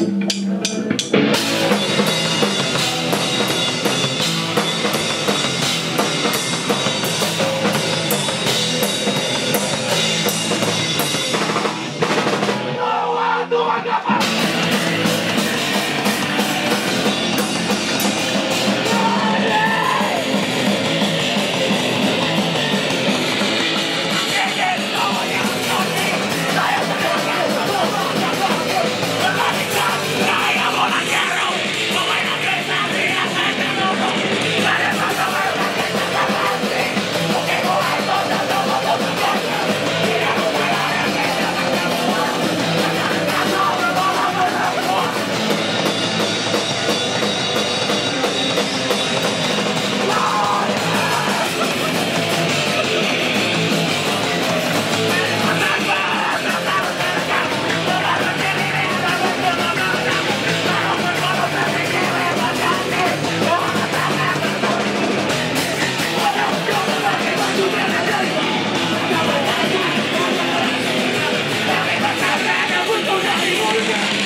Não há do acabar! Thank.